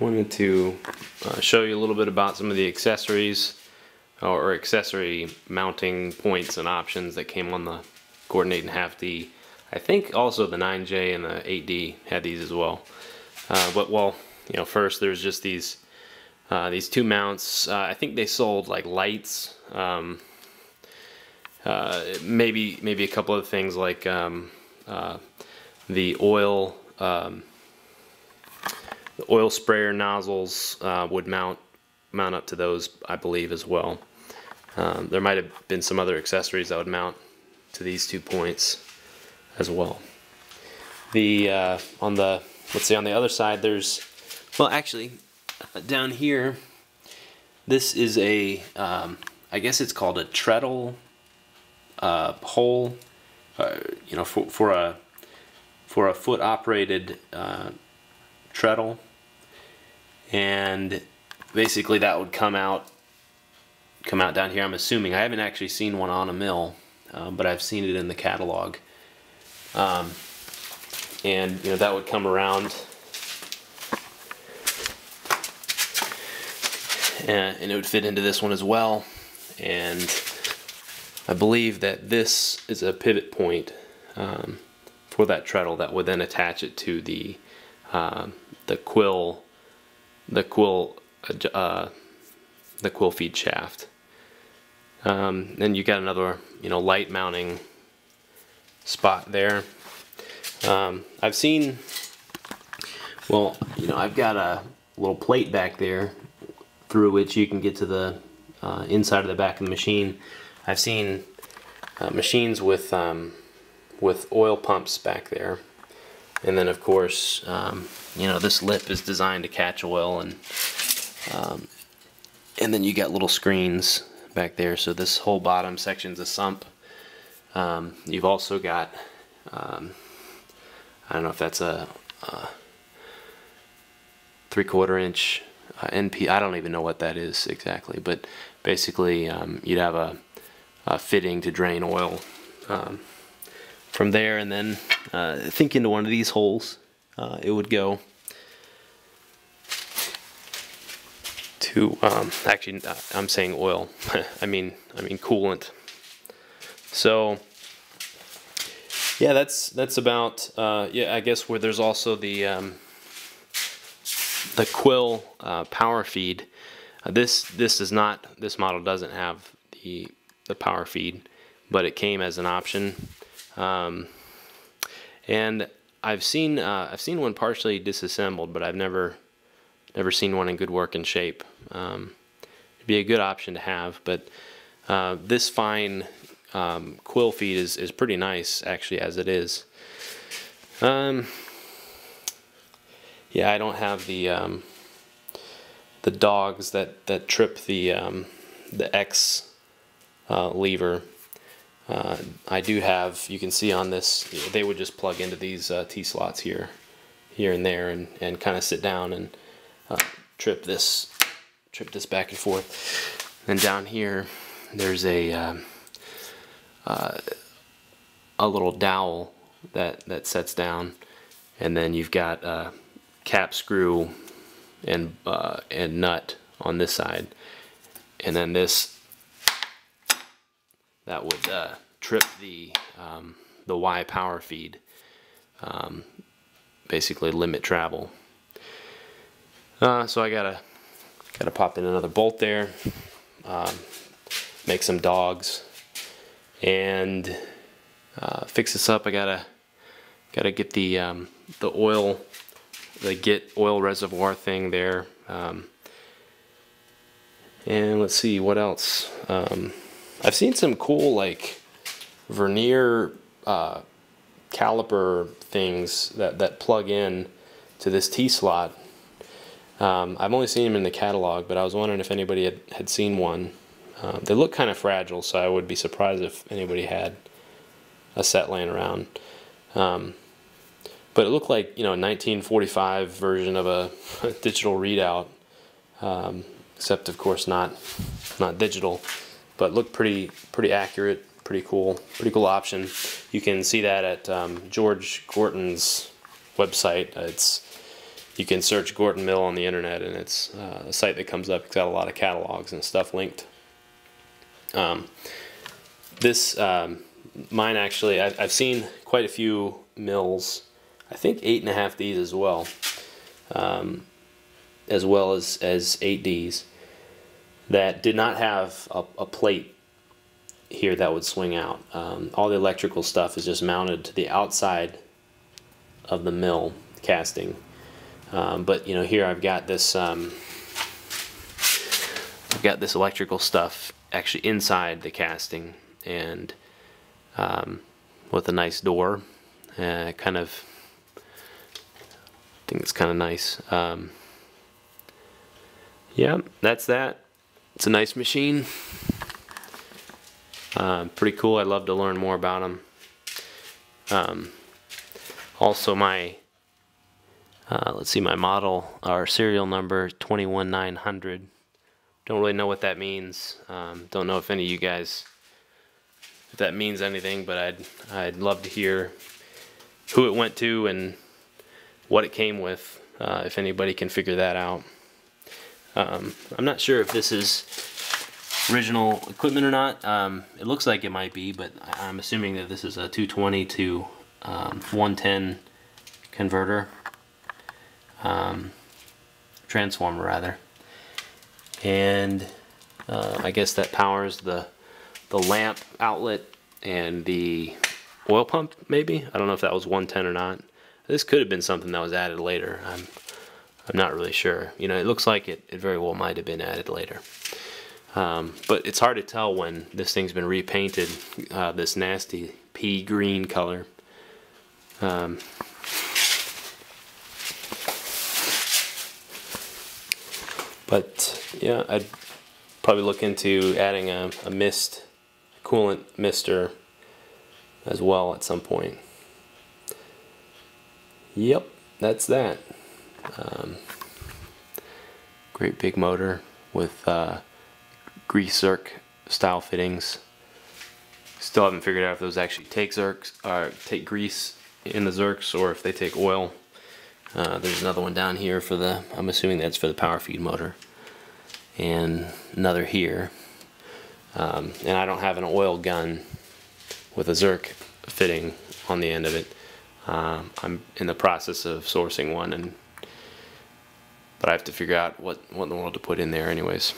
wanted to uh, show you a little bit about some of the accessories or accessory mounting points and options that came on the Gorton 8.5D. D. I think also the 9J and the 8D had these as well. Uh, but well, you know, first there's just these uh, these two mounts. Uh, I think they sold like lights. Um, uh, maybe maybe a couple of things like um, uh, the oil um, the oil sprayer nozzles uh, would mount mount up to those, I believe, as well. Um, there might have been some other accessories that would mount to these two points as well. The uh, on the let's see on the other side there's well actually uh, down here this is a um, I guess it's called a treadle uh, hole uh, you know for, for a for a foot operated uh, treadle and basically that would come out come out down here I'm assuming. I haven't actually seen one on a mill um, but I've seen it in the catalog. Um, and you know that would come around. And, and, it would fit into this one as well. And I believe that this is a pivot point um, for that treadle that would then attach it to the uh, the quill the quill uh, the quill feed shaft. Um, then you got another you know light mounting spot there. Um, I've seen well you know I've got a little plate back there through which you can get to the uh, inside of the back of the machine. I've seen uh, machines with um, with oil pumps back there and then of course um, you know this lip is designed to catch oil and um, and then you got little screens back there. So this whole bottom section is a sump. Um, you've also got um, I don't know if that's a, a three quarter inch uh, NP I don't even know what that is exactly but basically um, you'd have a, a, fitting to drain oil um, from there and then uh, think into one of these holes uh, it would go to um, actually uh, I'm saying oil. I mean I mean coolant. So yeah that's that's about uh, yeah I guess where there's also the um, the quill uh, power feed. Uh, this this does not this model doesn't have the the power feed but it came as an option um, and I've seen uh, I've seen one partially disassembled, but I've never never seen one in good working shape. Um, it'd be a good option to have, but uh, this fine um, quill feed is is pretty nice actually as it is. Um, yeah, I don't have the um, the dogs that that trip the um, the X uh, lever uh, I do have, you can see on this, they would just plug into these uh, T-slots here, here and there and, and kind of sit down and uh, trip this trip this back and forth. And down here, there's a um, uh, a little dowel that, that sets down and then you've got a cap screw and, uh, and nut on this side. And then this that would uh, trip the um, the Y power feed, um, basically limit travel. Uh, so I gotta gotta pop in another bolt there, um, make some dogs, and uh, fix this up. I gotta gotta get the um, the oil the get oil reservoir thing there. Um, and let's see what else. I've seen some cool like vernier uh, caliper things that, that plug in to this T-slot. Um, I've only seen them in the catalog, but I was wondering if anybody had, had seen one. Um, they look kind of fragile, so I would be surprised if anybody had a set laying around. Um, but it looked like you know a 1945 version of a digital readout, um, except of course not not digital but looked pretty pretty accurate pretty cool pretty cool option you can see that at um, George Gorton's website it's you can search Gorton Mill on the internet, and it's uh, a site that comes up. It's got a lot of catalogs and stuff linked. Um, this um, mine actually, I, I've seen quite a few mills. I think eight and a half Ds as well, um, as well as as eight Ds that did not have a, a plate here that would swing out. Um, all the electrical stuff is just mounted to the outside of the mill casting. Um, but you know, here I've got this, um, I've got this electrical stuff actually inside the casting and um, with a nice door. Uh, kind of, I think it's kind of nice. Um, yeah, that's that. It's a nice machine. Uh, pretty cool. I'd love to learn more about them. Um, also, my uh, let's see, my model, our serial number 21900. Don't really know what that means. Um, don't know if any of you guys, if that means anything, but I'd I'd love to hear who it went to and what it came with. Uh, if anybody can figure that out. Um, I'm not sure if this is original equipment or not. Um, it looks like it might be, but I'm assuming that this is a 220 to um, 110 converter, um, transformer rather. And uh, I guess that powers the the lamp outlet and the oil pump maybe. I don't know if that was 110 or not. This could have been something that was added later. I'm I'm not really sure. You know, it looks like it, it very well might have been added later. Um, but it's hard to tell when this thing's been repainted, uh, this nasty pea green color. Um, but yeah, I'd probably look into adding a, a mist, coolant mister as well at some point. Yep, that's that. Um, great big motor with uh, grease zerk style fittings. Still haven't figured out if those actually take zerks or take grease in the zerks or if they take oil. Uh, there's another one down here for the, I'm assuming that's for the power feed motor. And another here. Um, and I don't have an oil gun with a Zerk fitting on the end of it. Um, I'm in the process of sourcing one and but I have to figure out what, what in the world to put in there anyways.